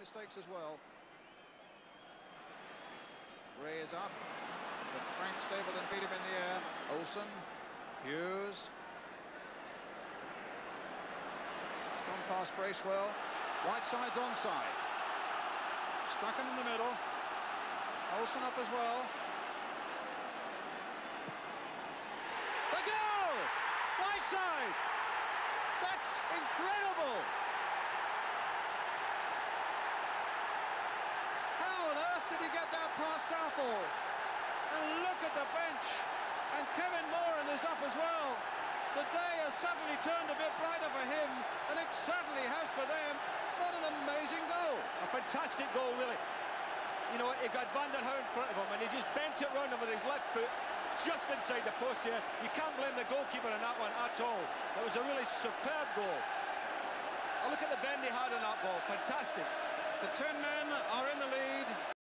mistakes as well. Ray is up, but Frank Stapleton beat him in the air. Olsen, Hughes. It's gone past Bracewell. Whiteside's onside. Struck him in the middle. Olsen up as well. The goal! Whiteside! That's incredible! How on get that past Southall? And look at the bench. And Kevin Moran is up as well. The day has suddenly turned a bit brighter for him, and it certainly has for them. What an amazing goal. A fantastic goal, really. You know, he got Van den Hauwe in front of him, and he just bent it round him with his left foot, just inside the post here. You can't blame the goalkeeper on that one at all. It was a really superb goal. Oh, look at the bend he had on that ball. Fantastic. The 10 men